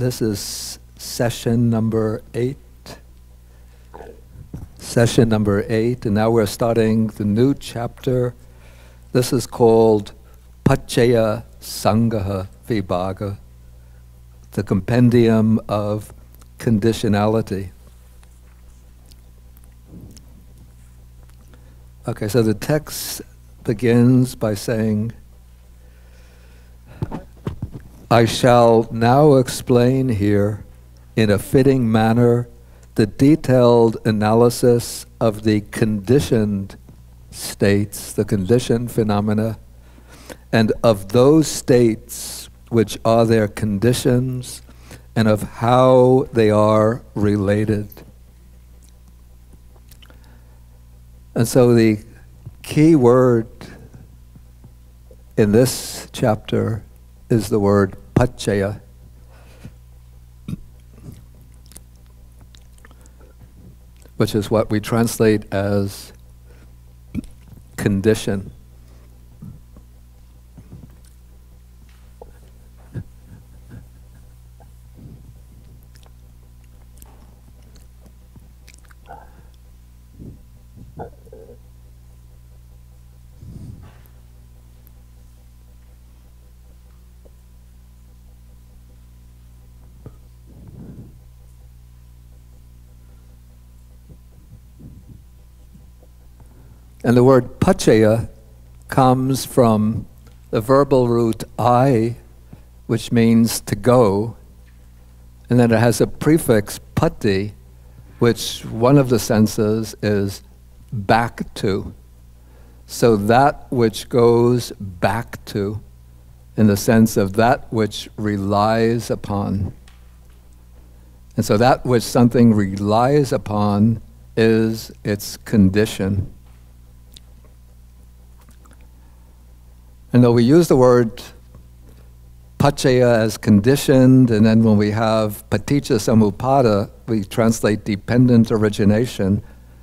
This is session number eight. Session number eight, and now we're starting the new chapter. This is called Paccaya Sangaha Vibhaga, the compendium of conditionality. Okay, so the text begins by saying, I shall now explain here in a fitting manner the detailed analysis of the conditioned states, the conditioned phenomena, and of those states which are their conditions and of how they are related. And so the key word in this chapter is the word paccaya. Which is what we translate as condition. And the word paccaya comes from the verbal root I, which means to go, and then it has a prefix pati, which one of the senses is back to. So that which goes back to, in the sense of that which relies upon. And so that which something relies upon is its condition. And though we use the word paccaya as conditioned, and then when we have paticca samuppada, we translate dependent origination.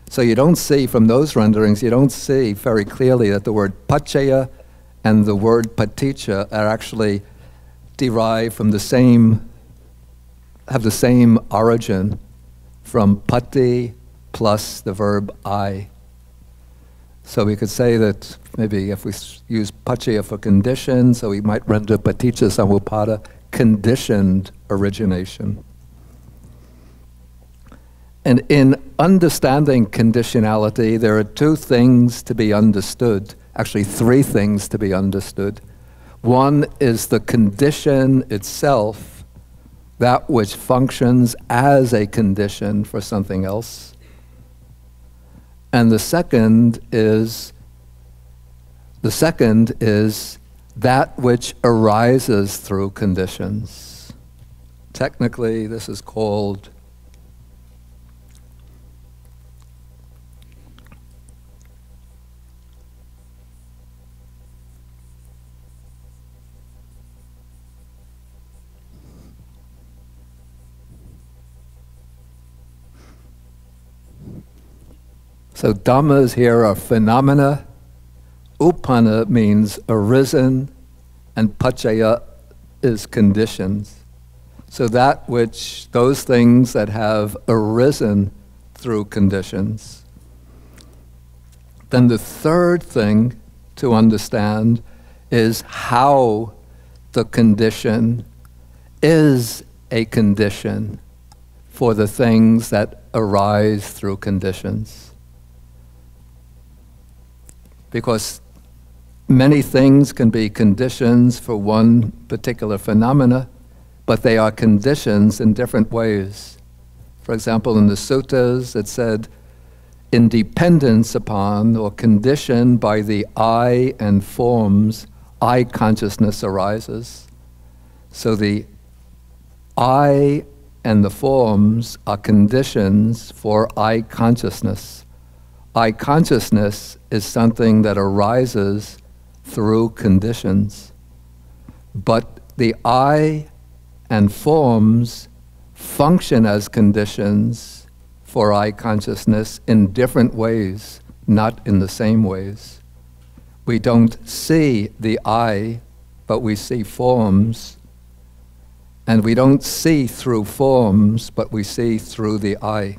So you don't see from those renderings, you don't see very clearly that the word paccaya and the word paticca are actually derived from the same, have the same origin from pati plus the verb I. So we could say that maybe if we use paccaya for condition, so we might render paticca samuppada conditioned origination. And in understanding conditionality, there are two things to be understood, actually, three things to be understood. One is the condition itself, that which functions as a condition for something else. And the second is the second is that which arises through conditions. Technically, this is called So dhammas here are phenomena. Uppanna means arisen, and paccaya is conditions. So that which, those things that have arisen through conditions. Then the third thing to understand is how the condition is a condition for the things that arise through conditions because many things can be conditions for one particular phenomena, but they are conditions in different ways. For example, in the suttas, it said, in dependence upon or conditioned by the eye and forms, eye consciousness arises. So the eye and the forms are conditions for eye consciousness. Eye consciousness is something that arises through conditions, but the eye and forms function as conditions for eye consciousness in different ways, not in the same ways. We don't see the eye, but we see forms. And we don't see through forms, but we see through the eye.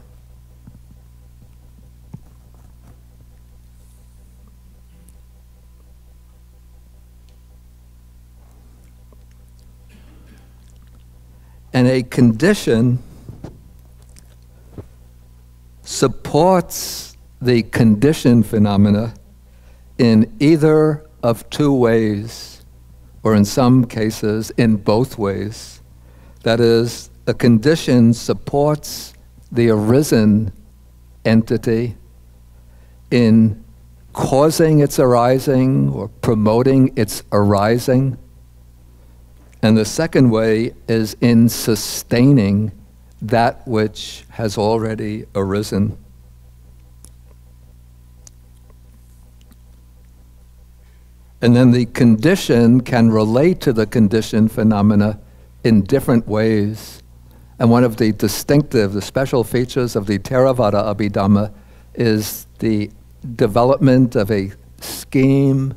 And a condition supports the condition phenomena in either of two ways, or in some cases, in both ways. That is, a condition supports the arisen entity in causing its arising or promoting its arising. And the second way is in sustaining that which has already arisen. And then the condition can relate to the condition phenomena in different ways. And one of the distinctive, the special features of the Theravada Abhidhamma is the development of a scheme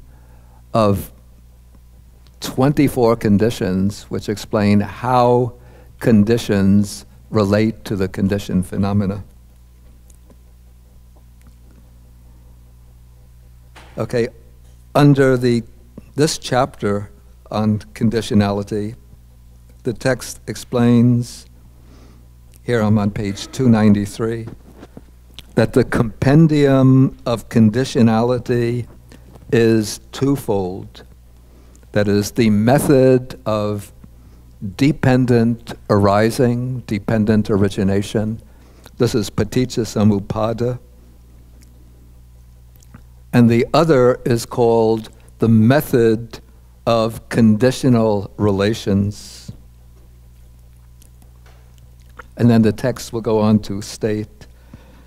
of 24 conditions which explain how conditions relate to the condition phenomena. Okay, under the, this chapter on conditionality, the text explains, here I'm on page 293, that the compendium of conditionality is twofold. That is, the method of dependent arising, dependent origination. This is paticca samuppada. And the other is called the method of conditional relations. And then the text will go on to state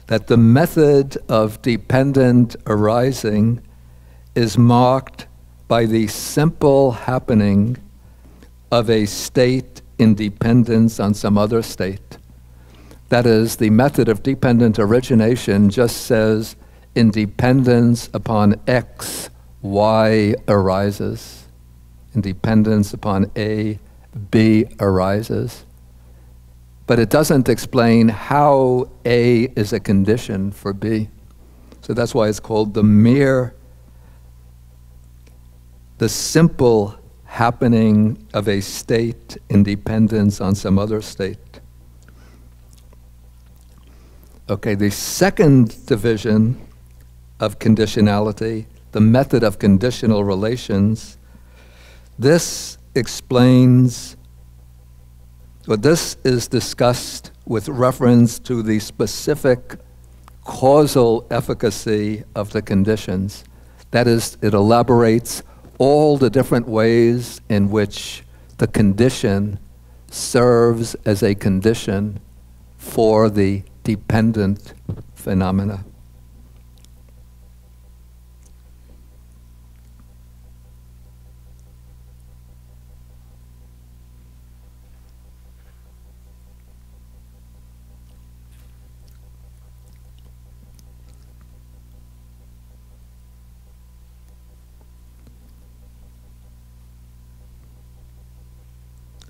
that the method of dependent arising is marked by the simple happening of a state in dependence on some other state. That is, the method of dependent origination just says in dependence upon X, Y arises. In dependence upon A, B arises. But it doesn't explain how A is a condition for B. So that's why it's called the mere, the simple happening of a state in dependence on some other state. Okay, the second division of conditionality, the method of conditional relations, this explains, well, this is discussed with reference to the specific causal efficacy of the conditions. That is, it elaborates all the different ways in which the condition serves as a condition for the dependent phenomena.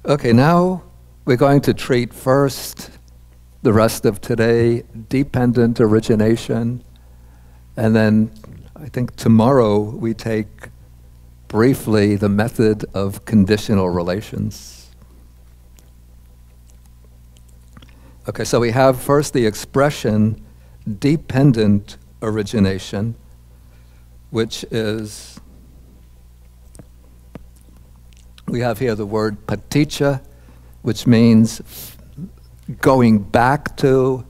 Okay, now we're going to treat first the rest of today dependent origination, and then I think tomorrow we take briefly the method of conditional relations. Okay, so we have first the expression dependent origination, which is we have here the word paticca, which means going back to,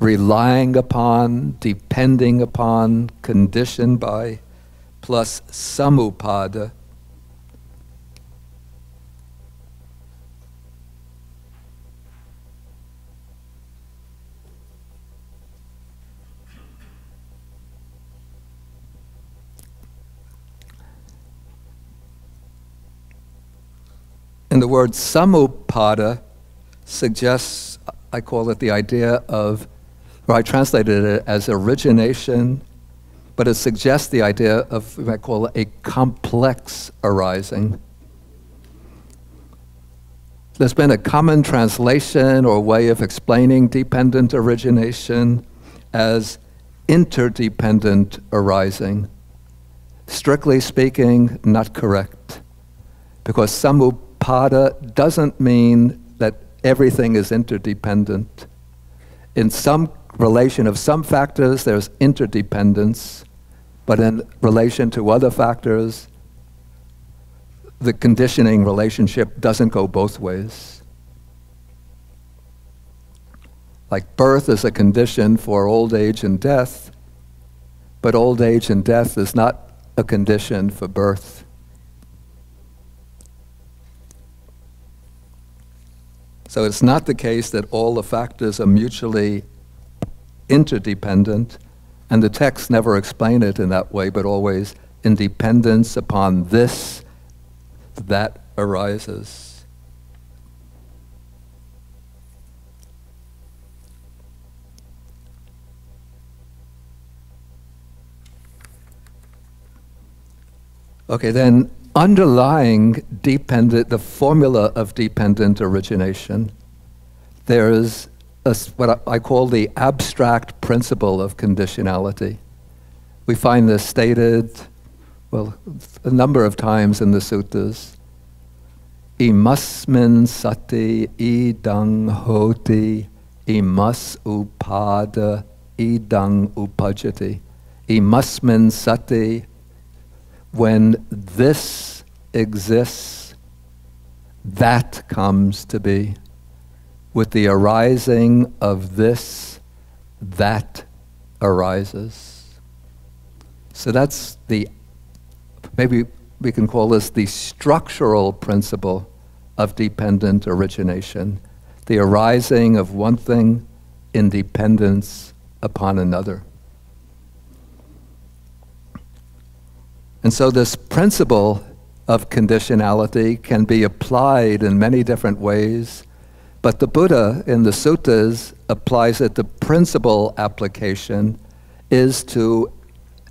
relying upon, depending upon, conditioned by, plus samuppada, And the word samuppada suggests, I call it the idea of, or I translated it as origination, but it suggests the idea of, I call it a complex arising. there's been a common translation or way of explaining dependent origination as interdependent arising. Strictly speaking, not correct. Because samuppada doesn't mean that everything is interdependent. In some relation of some factors, there's interdependence, but in relation to other factors, the conditioning relationship doesn't go both ways. Like birth is a condition for old age and death, but old age and death is not a condition for birth. So it's not the case that all the factors are mutually interdependent, and the texts never explain it in that way, but always in dependence upon this that arises. Okay, then underlying dependent, the formula of dependent origination, there is a, what I call the abstract principle of conditionality. We find this stated well, a number of times in the suttas. Imasmin sati idang hoti, imas upada idang uppajjati. Imasmin sati, when this exists, that comes to be. With the arising of this, that arises. So that's the maybe we can call this the structural principle of dependent origination, the arising of one thing in dependence upon another. And so, this principle of conditionality can be applied in many different ways, but the Buddha in the suttas applies it. The principal application is to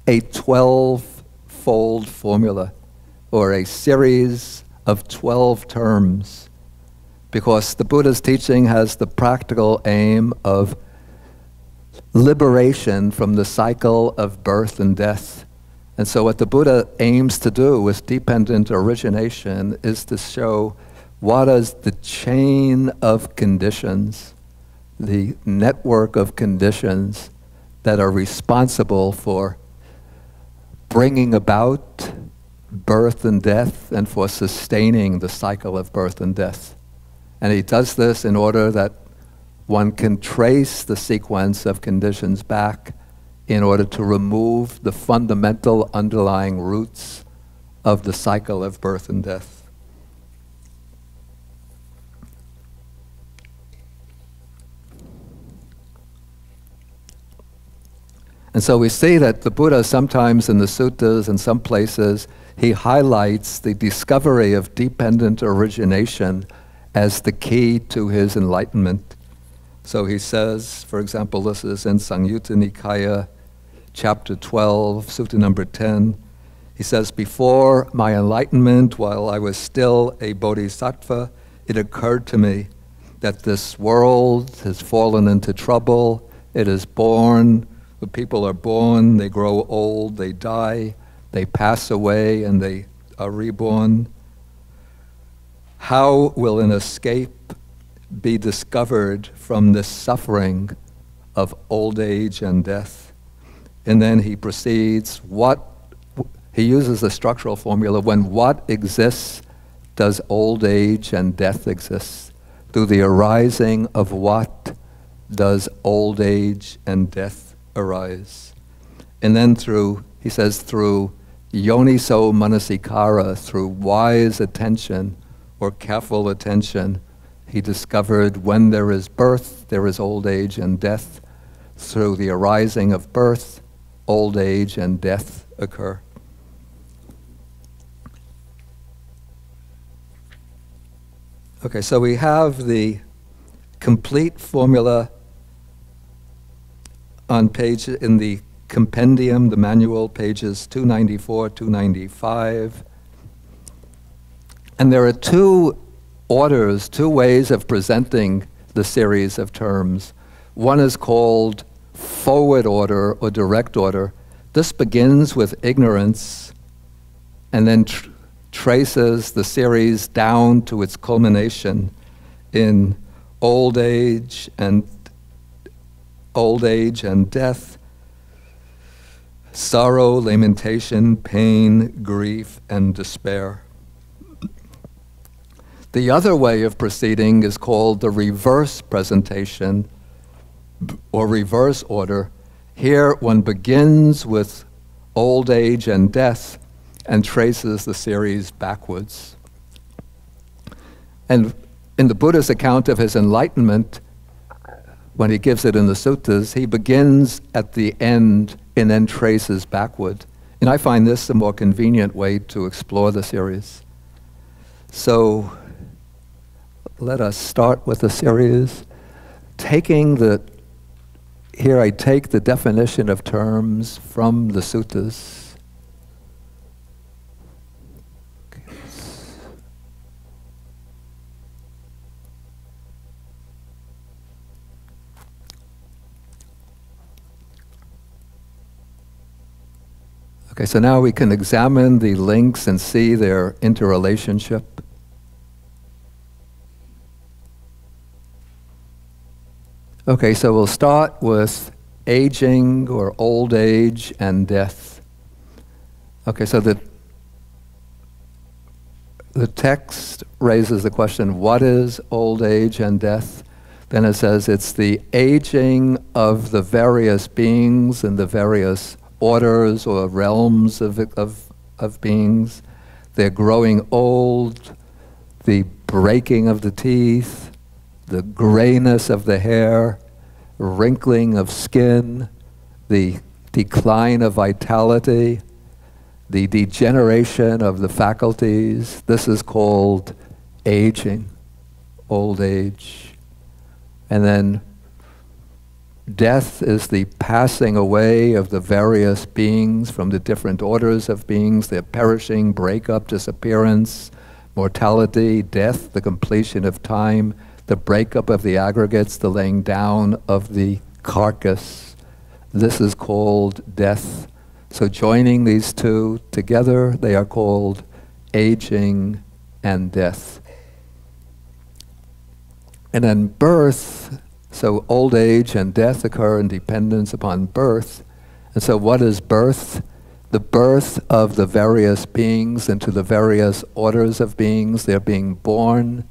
a 12 fold formula or a series of 12 terms because the Buddha's teaching has the practical aim of liberation from the cycle of birth and death. And so, what the Buddha aims to do with dependent origination is to show what is the chain of conditions, the network of conditions that are responsible for bringing about birth and death and for sustaining the cycle of birth and death. And he does this in order that one can trace the sequence of conditions back in order to remove the fundamental underlying roots of the cycle of birth and death. And so we see that the Buddha sometimes in the suttas and some places, he highlights the discovery of dependent origination as the key to his enlightenment. So he says, for example, this is in Samyutta Nikaya, chapter 12, sutta number 10. He says, Before my enlightenment, while I was still a bodhisattva, it occurred to me that this world has fallen into trouble, it is born the people are born, they grow old, they die, they pass away, and they are reborn. How will an escape be discovered from this suffering of old age and death? And then he proceeds, what he uses the structural formula when what exists does old age and death exist? Through the arising of what does old age and death arise. And then through, he says, through yoniso manasikara, through wise attention or careful attention, he discovered when there is birth, there is old age and death. Through the arising of birth, old age and death occur. Okay, so we have the complete formula on page in the compendium, the manual, pages 294, 295. And there are two orders, two ways of presenting the series of terms. One is called forward order or direct order. This begins with ignorance and then tr- traces the series down to its culmination in old age and old age and death, sorrow, lamentation, pain, grief, and despair. The other way of proceeding is called the reverse presentation or reverse order. Here one begins with old age and death and traces the series backwards. And in the Buddha's account of his enlightenment, when he gives it in the suttas, he begins at the end and then traces backward. And I find this a more convenient way to explore the series. So let us start with the series, taking the here I take the definition of terms from the suttas Okay, so now we can examine the links and see their interrelationship. Okay, so we'll start with aging or old age and death. Okay, so the, the text raises the question what is old age and death? Then it says it's the aging of the various beings and the various orders or realms of, of, of beings. They're growing old, the breaking of the teeth, the grayness of the hair, wrinkling of skin, the decline of vitality, the degeneration of the faculties. This is called aging, old age. And then Death is the passing away of the various beings from the different orders of beings, their perishing, breakup, disappearance, mortality, death, the completion of time, the breakup of the aggregates, the laying down of the carcass. This is called death. So, joining these two together, they are called aging and death. And then birth so old age and death occur in dependence upon birth. And so, what is birth? The birth of the various beings into the various orders of beings. They're being born,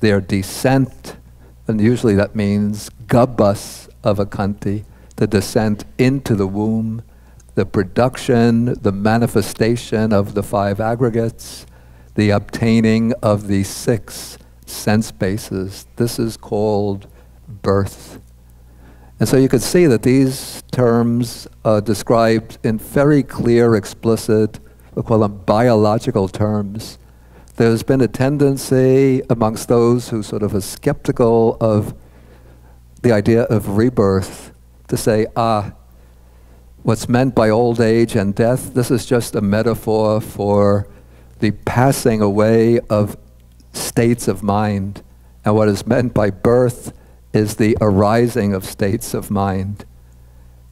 their descent, and usually that means gubbas of a kanti, the descent into the womb, the production, the manifestation of the five aggregates, the obtaining of the six sense bases. This is called birth. And so you could see that these terms are described in very clear, explicit, we'll call them biological terms. There's been a tendency amongst those who sort of are skeptical of the idea of rebirth to say, ah, what's meant by old age and death, this is just a metaphor for the passing away of states of mind. And what is meant by birth is the arising of states of mind.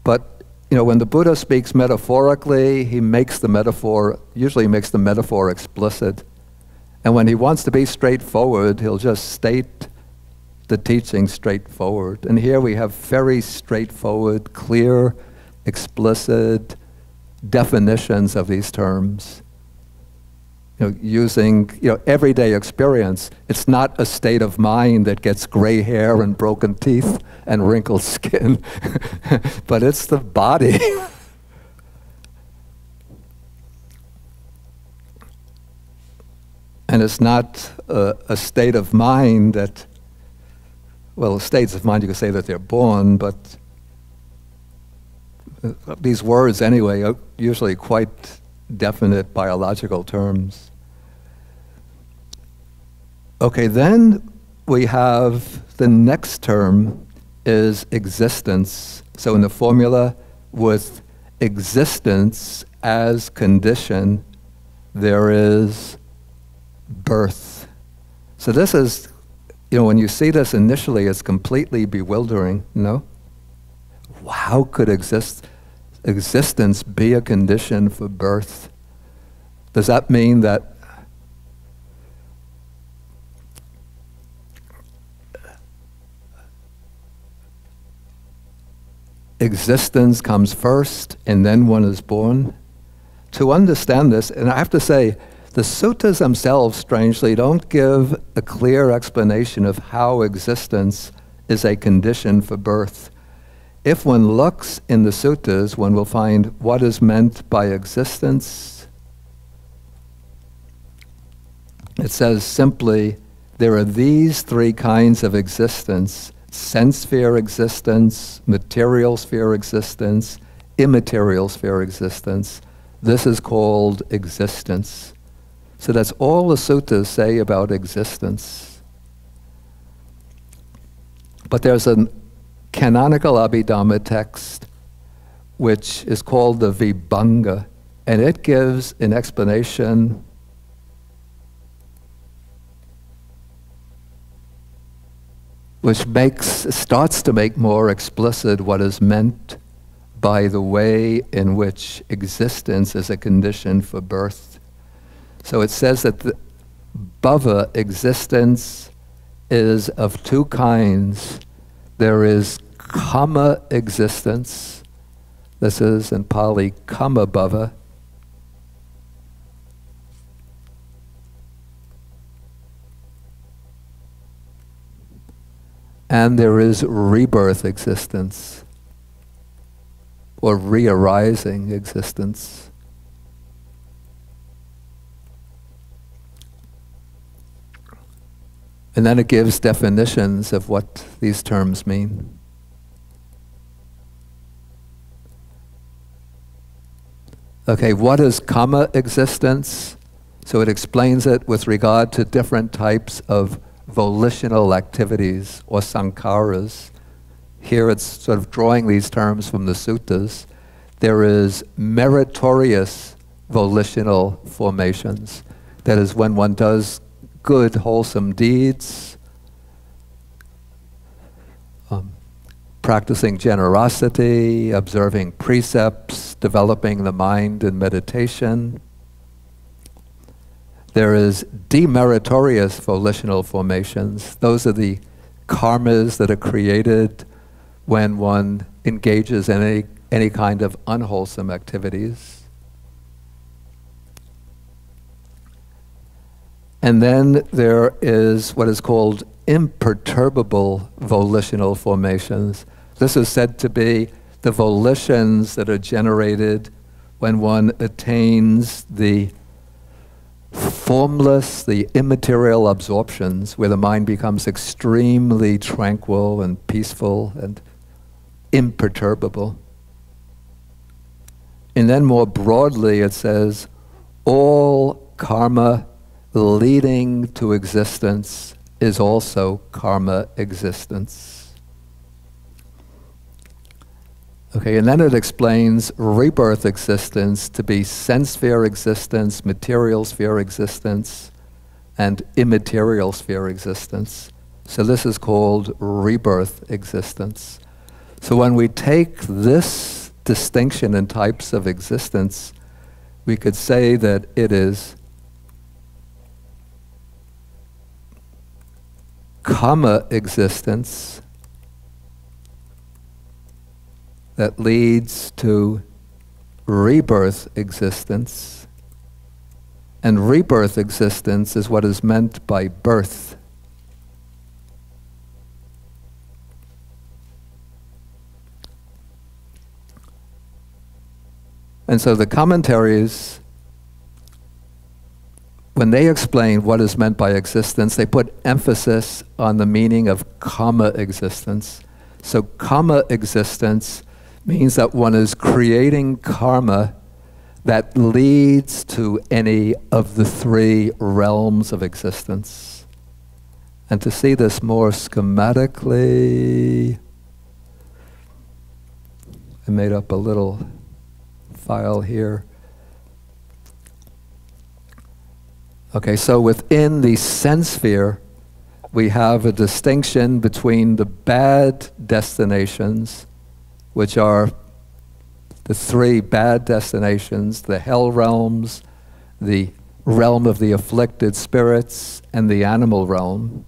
But you know, when the Buddha speaks metaphorically, he makes the metaphor, usually makes the metaphor explicit. And when he wants to be straightforward, he'll just state the teaching straightforward. And here we have very straightforward, clear, explicit definitions of these terms you know, using you know, everyday experience. It's not a state of mind that gets gray hair and broken teeth and wrinkled skin, but it's the body. and it's not a, a, state of mind that, well, states of mind, you could say that they're born, but uh, these words, anyway, are usually quite definite biological terms. Okay, then we have the next term is existence. So in the formula, with existence as condition, there is birth. So this is, you know, when you see this initially, it's completely bewildering, no? How could exist, existence be a condition for birth? Does that mean that existence comes first and then one is born? To understand this, and I have to say, the suttas themselves, strangely, don't give a clear explanation of how existence is a condition for birth. If one looks in the suttas, one will find what is meant by existence. It says simply, there are these three kinds of existence sense sphere existence, material sphere existence, immaterial sphere existence. This is called existence. So that's all the suttas say about existence. But there's a canonical Abhidhamma text which is called the Vibhanga, and it gives an explanation which makes, starts to make more explicit what is meant by the way in which existence is a condition for birth. So it says that the bhava existence is of two kinds. There is kamma existence. This is in Pali kamma bhava. And there is rebirth existence or re-arising existence. And then it gives definitions of what these terms mean. Okay, what is kamma existence? So it explains it with regard to different types of volitional activities or sankharas. Here it's sort of drawing these terms from the suttas. There is meritorious volitional formations. That is when one does good, wholesome deeds, um, practicing generosity, observing precepts, developing the mind in meditation. There is demeritorious volitional formations. Those are the karmas that are created when one engages in any, any kind of unwholesome activities. And then there is what is called imperturbable volitional formations. This is said to be the volitions that are generated when one attains the formless, the immaterial absorptions, where the mind becomes extremely tranquil and peaceful and imperturbable. And then more broadly, it says, all karma leading to existence is also karma existence. Okay, and then it explains rebirth existence to be sense sphere existence, material sphere existence, and immaterial sphere existence. So this is called rebirth existence. So when we take this distinction in types of existence, we could say that it is kamma existence that leads to rebirth existence. And rebirth existence is what is meant by birth. And so the commentaries when they explain what is meant by existence, they put emphasis on the meaning of kamma existence. So, kamma existence means that one is creating karma that leads to any of the three realms of existence. And to see this more schematically, I made up a little file here. Okay, so within the sense sphere, we have a distinction between the bad destinations, which are the three bad destinations the hell realms, the realm of the afflicted spirits, and the animal realm,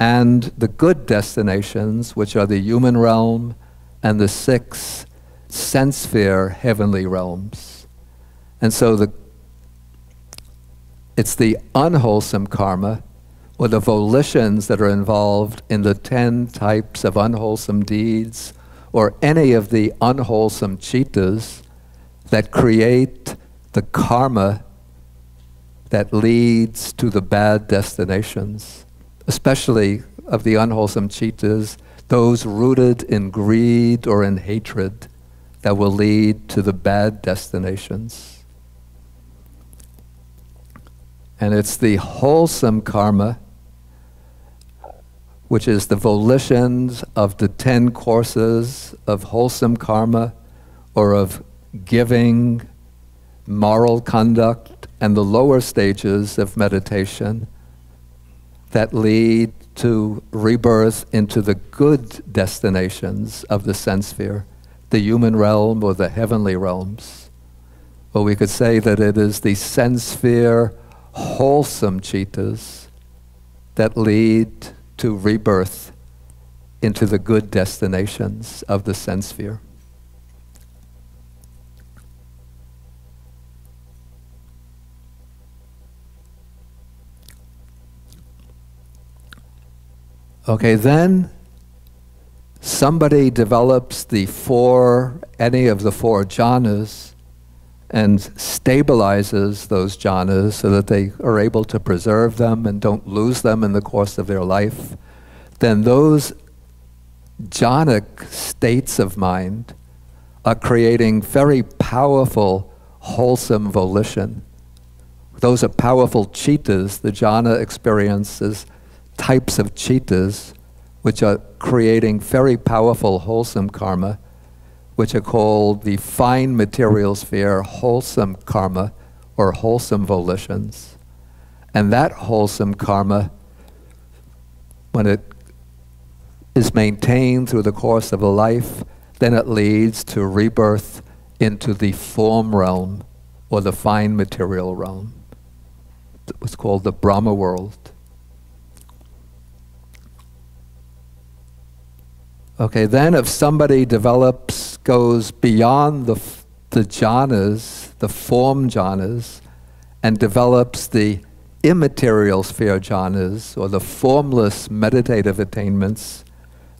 and the good destinations, which are the human realm and the six sense sphere heavenly realms. And so the, it's the unwholesome karma or the volitions that are involved in the 10 types of unwholesome deeds or any of the unwholesome chittas that create the karma that leads to the bad destinations, especially of the unwholesome chittas, those rooted in greed or in hatred that will lead to the bad destinations. And it's the wholesome karma, which is the volitions of the 10 courses of wholesome karma or of giving, moral conduct, and the lower stages of meditation that lead to rebirth into the good destinations of the sense sphere, the human realm or the heavenly realms. Or we could say that it is the sense sphere wholesome chittas that lead to rebirth into the good destinations of the sense sphere. Okay, then somebody develops the four, any of the four jhanas, and stabilizes those jhanas so that they are able to preserve them and don't lose them in the course of their life, then those jhanic states of mind are creating very powerful, wholesome volition. Those are powerful chittas. The jhana experiences types of chittas which are creating very powerful wholesome karma, which are called the fine material sphere wholesome karma or wholesome volitions. And that wholesome karma, when it is maintained through the course of a life, then it leads to rebirth into the form realm or the fine material realm. It was called the Brahma world. Okay, then if somebody develops, goes beyond the, the jhanas, the form jhanas, and develops the immaterial sphere jhanas, or the formless meditative attainments,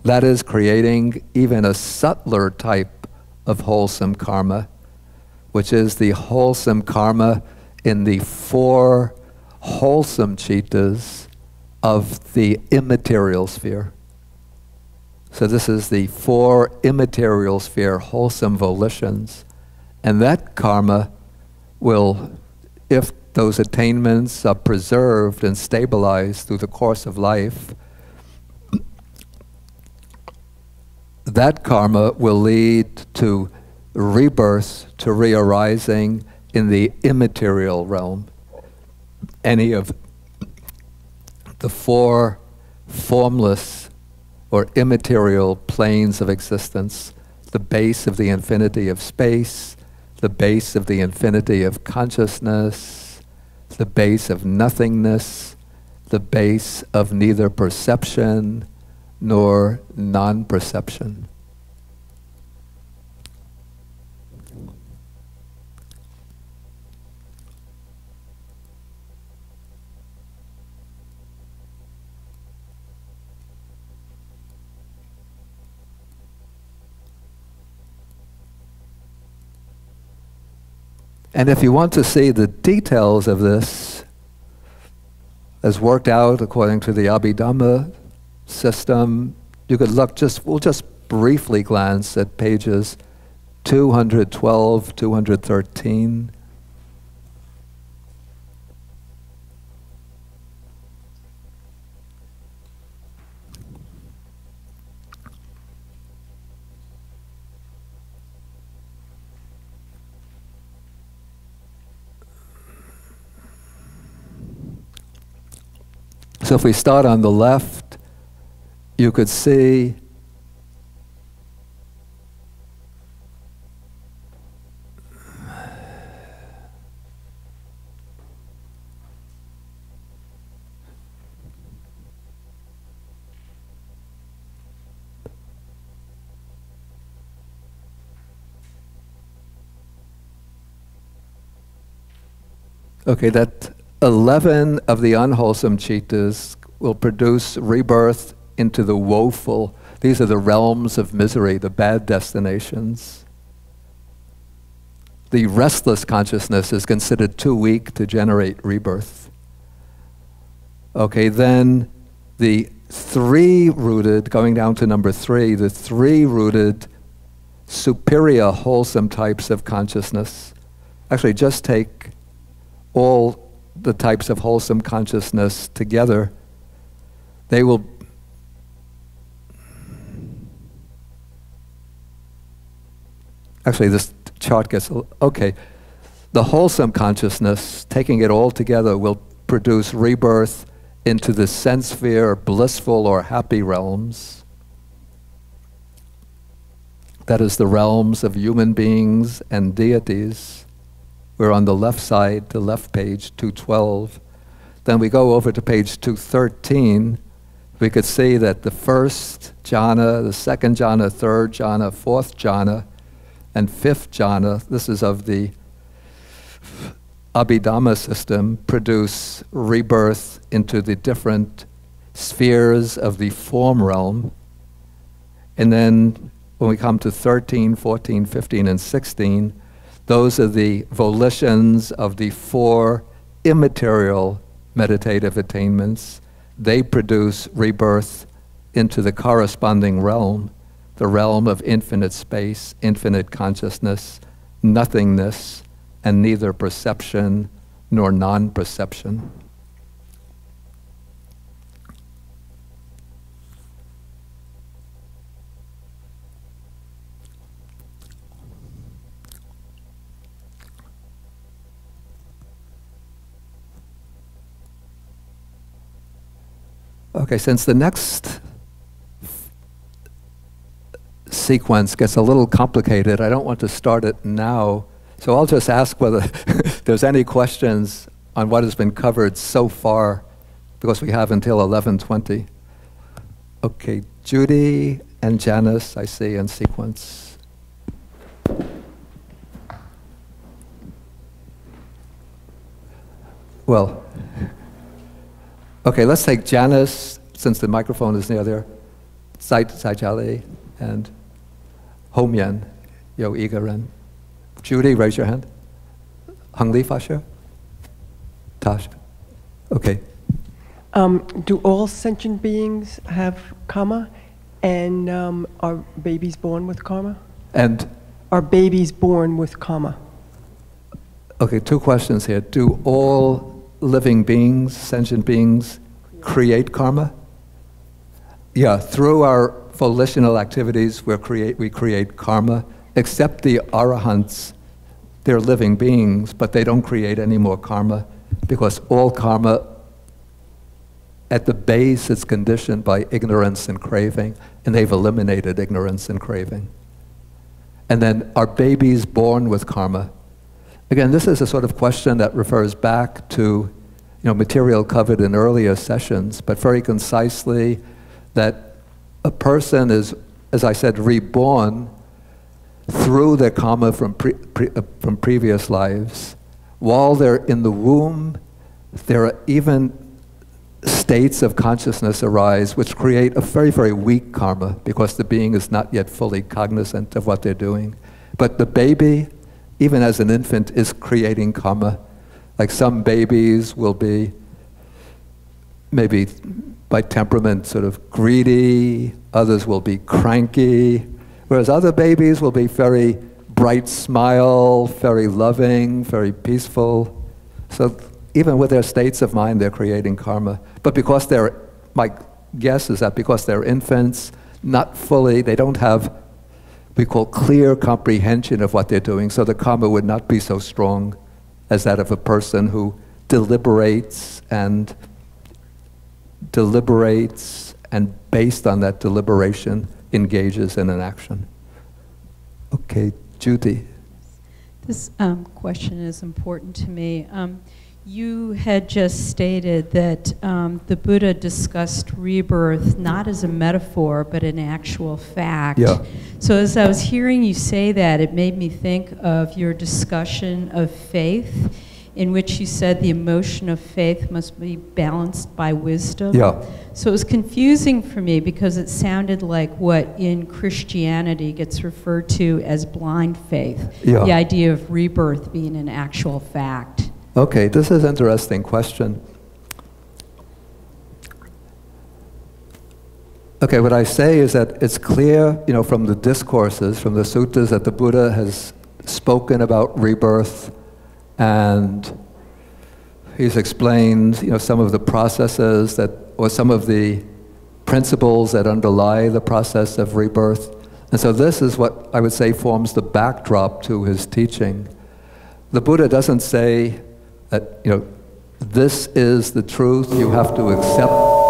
that is creating even a subtler type of wholesome karma, which is the wholesome karma in the four wholesome chittas of the immaterial sphere. So this is the four immaterial sphere wholesome volitions. And that karma will, if those attainments are preserved and stabilized through the course of life, that karma will lead to rebirth, to re-arising in the immaterial realm. Any of the four formless or immaterial planes of existence, the base of the infinity of space, the base of the infinity of consciousness, the base of nothingness, the base of neither perception nor non perception. And if you want to see the details of this as worked out according to the Abhidhamma system, you could look just, we'll just briefly glance at pages 212, 213. So if we start on the left, you could see Okay, that 11 of the unwholesome chittas will produce rebirth into the woeful. These are the realms of misery, the bad destinations. The restless consciousness is considered too weak to generate rebirth. Okay, then the three rooted, going down to number three, the three rooted superior wholesome types of consciousness. Actually, just take all the types of wholesome consciousness together, they will actually this chart gets okay. The wholesome consciousness taking it all together will produce rebirth into the sense sphere blissful or happy realms. That is the realms of human beings and deities we're on the left side, the left page, 212. Then we go over to page 213. We could see that the first jhana, the second jhana, third jhana, fourth jhana, and fifth jhana, this is of the Abhidhamma system, produce rebirth into the different spheres of the form realm. And then when we come to 13, 14, 15, and 16, those are the volitions of the four immaterial meditative attainments. They produce rebirth into the corresponding realm, the realm of infinite space, infinite consciousness, nothingness, and neither perception nor non perception. Okay, since the next sequence gets a little complicated, I don't want to start it now. So I'll just ask whether there's any questions on what has been covered so far, because we have until 11:20. Okay, Judy and Janice, I see in sequence. Well, Okay, let's take Janice, since the microphone is near there, Sai Saijali, and Homyen, Yo Igaran. Judy, raise your hand. Hung Li Fasher? Tash? Okay. Um, do all sentient beings have karma? And um, are babies born with karma? And? Are babies born with karma? Okay, two questions here. Do all living beings, sentient beings, create karma? Yeah, through our volitional activities, we create, we create karma, except the arahants. They're living beings, but they don't create any more karma because all karma at the base is conditioned by ignorance and craving, and they've eliminated ignorance and craving. And then are babies born with karma? Again, this is a sort of question that refers back to you know, material covered in earlier sessions, but very concisely that a person is, as I said, reborn through their karma from, pre, pre, uh, from previous lives. While they're in the womb, there are even states of consciousness arise which create a very, very weak karma because the being is not yet fully cognizant of what they're doing. But the baby even as an infant, is creating karma. Like some babies will be maybe by temperament sort of greedy, others will be cranky, whereas other babies will be very bright smile, very loving, very peaceful. So even with their states of mind, they're creating karma. But because they're, my guess is that because they're infants, not fully, they don't have we call clear comprehension of what they're doing, so the karma would not be so strong as that of a person who deliberates and deliberates, and based on that deliberation, engages in an action. Okay, Judy. This um, question is important to me. Um, you had just stated that um, the Buddha discussed rebirth not as a metaphor, but an actual fact. Yeah. So as I was hearing you say that, it made me think of your discussion of faith, in which you said the emotion of faith must be balanced by wisdom. Yeah. So it was confusing for me because it sounded like what in Christianity gets referred to as blind faith. Yeah. The idea of rebirth being an actual fact. Okay, this is an interesting question. Okay, what I say is that it's clear, you know, from the discourses, from the suttas, that the Buddha has spoken about rebirth and he's explained, you know, some of the processes that, or some of the principles that underlie the process of rebirth. And so this is what I would say forms the backdrop to his teaching. The Buddha doesn't say that, you know, this is the truth, you have to accept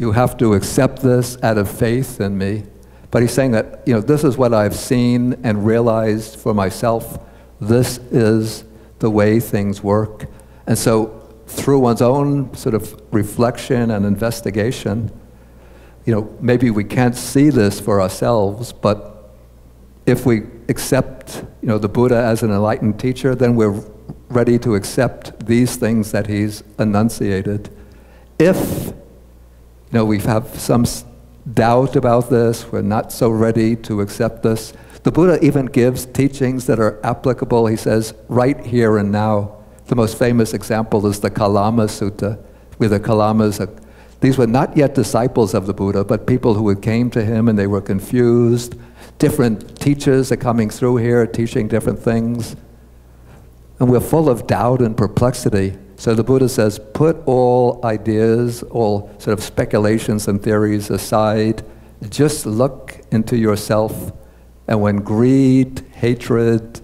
you have to accept this out of faith in me. But he's saying that, you know, this is what I've seen and realized for myself. This is the way things work. And so, through one's own sort of reflection and investigation, you know, maybe we can't see this for ourselves, but if we accept, you know, the Buddha as an enlightened teacher, then we're ready to accept these things that he's enunciated. If you know, we have some doubt about this, we're not so ready to accept this. The Buddha even gives teachings that are applicable, he says, right here and now. The most famous example is the Kalama Sutta, where the Kalamas, are, these were not yet disciples of the Buddha, but people who came to him and they were confused. Different teachers are coming through here teaching different things. And we're full of doubt and perplexity. So the Buddha says, put all ideas, all sort of speculations and theories aside. Just look into yourself. And when greed, hatred,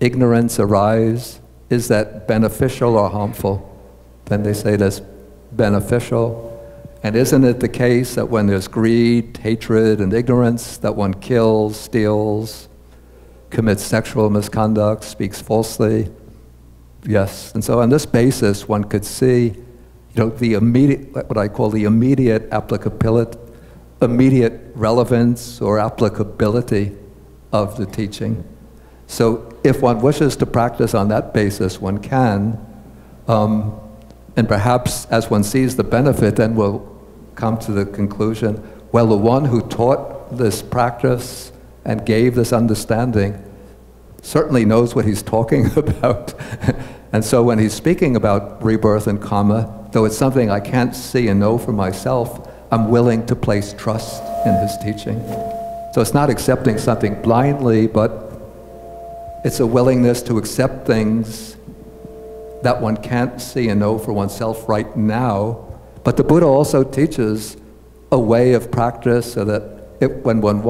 ignorance arise, is that beneficial or harmful? Then they say that's beneficial. And isn't it the case that when there's greed, hatred, and ignorance, that one kills, steals, commits sexual misconduct, speaks falsely? Yes. And so on this basis, one could see, you know, the immediate, what I call the immediate applicability, immediate relevance or applicability of the teaching. So if one wishes to practice on that basis, one can. Um, and perhaps as one sees the benefit, then we'll come to the conclusion, well, the one who taught this practice and gave this understanding certainly knows what he's talking about. and so when he's speaking about rebirth and karma, though it's something I can't see and know for myself, I'm willing to place trust in his teaching. So it's not accepting something blindly, but it's a willingness to accept things that one can't see and know for oneself right now. But the Buddha also teaches a way of practice so that if, when one,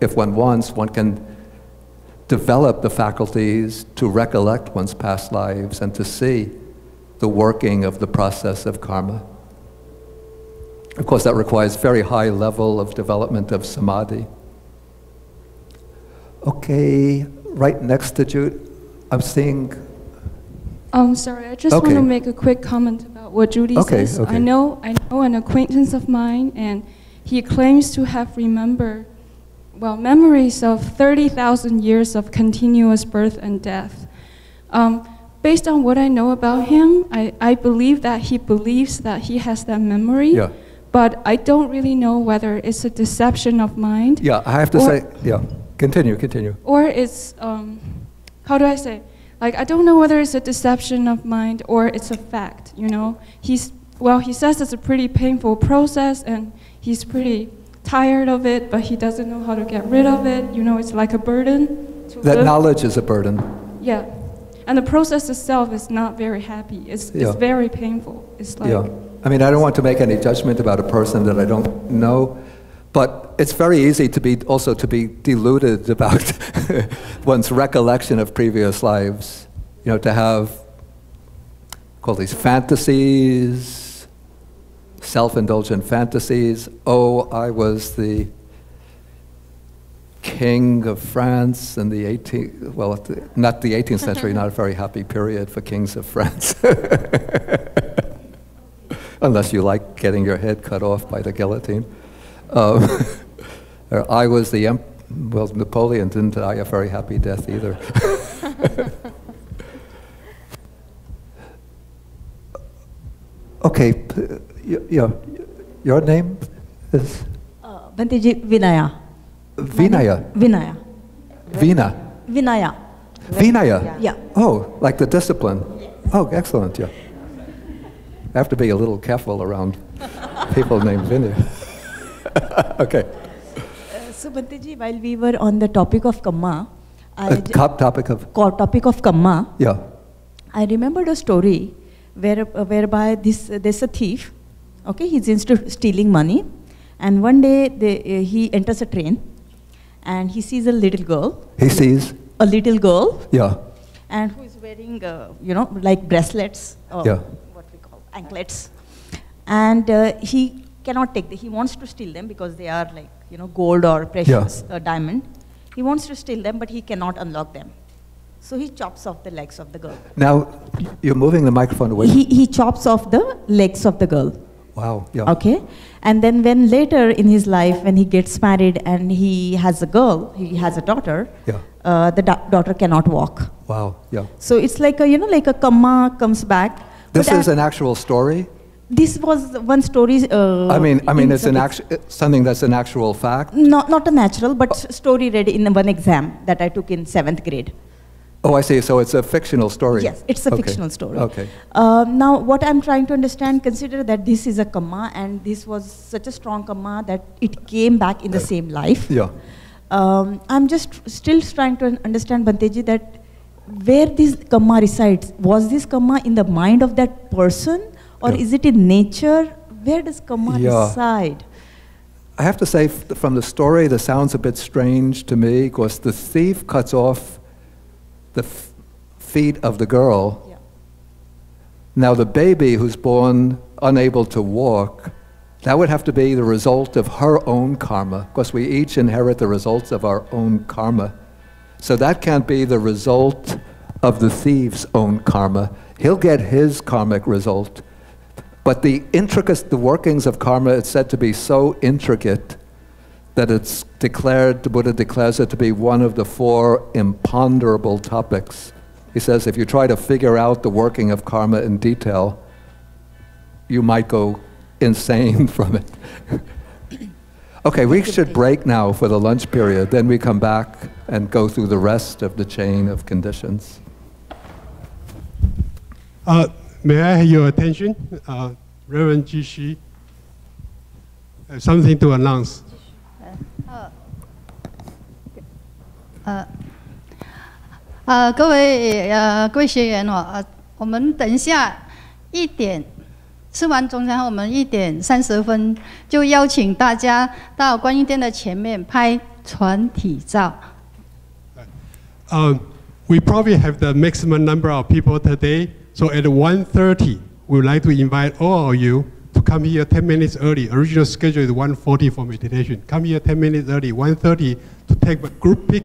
if one wants, one can develop the faculties to recollect one's past lives and to see the working of the process of karma. Of course, that requires very high level of development of samadhi. Okay, right next to Jude, I'm seeing. I'm sorry, I just Okay. want to make a quick comment about what Judy Okay, says. okay. I know, I know an acquaintance of mine, and he claims to have remembered, well, memories of 30,000 years of continuous birth and death. Um, based on what I know about him, I, I believe that he believes that he has that memory. Yeah. But I don't really know whether it's a deception of mind Yeah, I have to say, yeah, continue, continue. or it's um, how do I say? Like I don't know whether it's a deception of mind or it's a fact. You know, he's well, he says it's a pretty painful process and he's pretty tired of it, but he doesn't know how to get rid of it. You know, it's like a burden. To That live. knowledge is a burden. Yeah, and the process itself is not very happy. It's Yeah. it's very painful. It's like Yeah. I mean, I don't want to make any judgment about a person that I don't know, but it's very easy to be also to be deluded about one's recollection of previous lives. You know, to have call these fantasies, self-indulgent fantasies. Oh, I was the king of France in the 18th, well, the, not the 18th century, not a very happy period for kings of France. Unless you like getting your head cut off by the guillotine. Um, I was the, em- well, Napoleon didn't die a very happy death either. okay, your, your name is Uh, Bhanteji Vinaya. Vinaya. Vinaya. Vina. Vinaya. Vinaya. Yeah. Oh, like the discipline. Oh, excellent. Yeah. I have to be a little careful around people named Vinaya. okay. Uh, so Bhanteji, while we were on the topic of Kamma, I A top topic of topic of Kamma, yeah. I remembered a story where, uh, whereby this, uh, there's a thief, okay, he's into stealing money, and one day they, uh, he enters a train, and he sees a little girl, He sees. a little girl, Yeah. and who is wearing, uh, you know, like bracelets, or Yeah. what we call anklets. And uh, he cannot take them. He wants to steal them because they are like, you know, gold or precious uh, diamond. He wants to steal them, but he cannot unlock them. So he chops off the legs of the girl. Now you're moving the microphone away. He, he chops off the legs of the girl. Wow. Yeah. Okay? And then when later in his life, when he gets married and he has a girl, he has a daughter, Yeah. uh, the da- daughter cannot walk. Wow. Yeah. So it's like a, you know, like a kamma comes back. This But is I- an actual story. This was one story. Uh, I mean, I mean, it's an actu- something that's an actual fact. Not, not a natural, but story read in one exam that I took in seventh grade. Oh, I see. So it's a fictional story. Yes, it's a Okay. fictional story. Okay. Uh, now, what I'm trying to understand, consider that this is a kamma, and this was such a strong kamma that it came back in the same life. Yeah. Um, I'm just still trying to understand, Bhanteji, that where this kamma resides, was this kamma in the mind of that person, or Yeah. is it in nature? Where does kamma Yeah. reside? I have to say, from the story, this sounds a bit strange to me because the thief cuts off the f- feet of the girl. Yeah. Now, the baby who's born unable to walk, that would have to be the result of her own karma, because we each inherit the results of our own karma. So that can't be the result of the thief's own karma. He'll get his karmic result. But the intricate, the workings of karma, it's said to be so intricate that it's declared, the Buddha declares it to be one of the four imponderable topics. He says if you try to figure out the working of karma in detail, you might go insane from it. okay, we should break now for the lunch period, then we come back and go through the rest of the chain of conditions. Uh, may I have your attention, uh, Reverend Ji Shi? Uh, something to announce. 呃，呃，各位呃各位学员哦，呃，我们等一下一点吃完中餐后，我们一点三十分就邀请大家到观音殿的前面拍团体照。Um, we probably have the maximum number of people today, so at 1.30, we would like to invite all of you to come here ten minutes early. Original schedule is 1.40 for meditation. Come here ten minutes early, 1.30 to take a group pic.